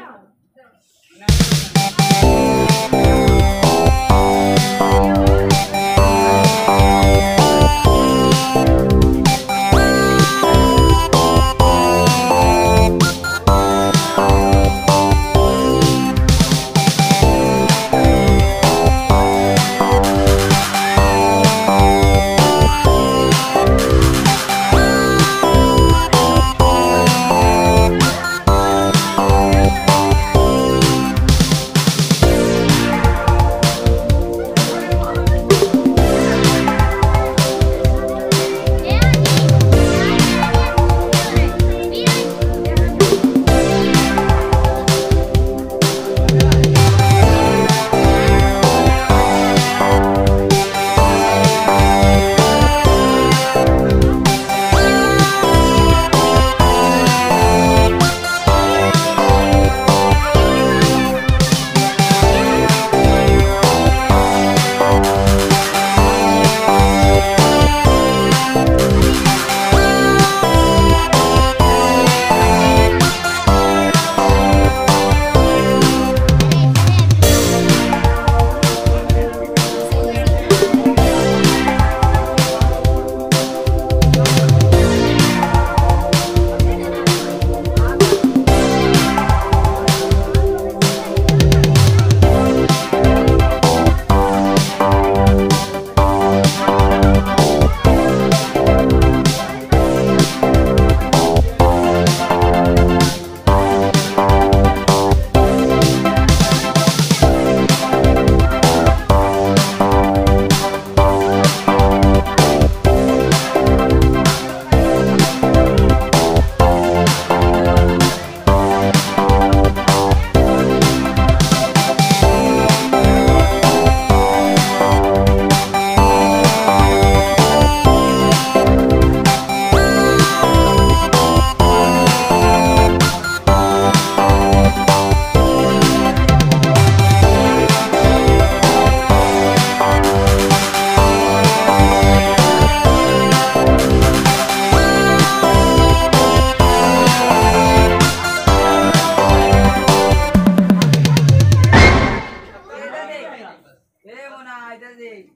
nào. ai Dadei.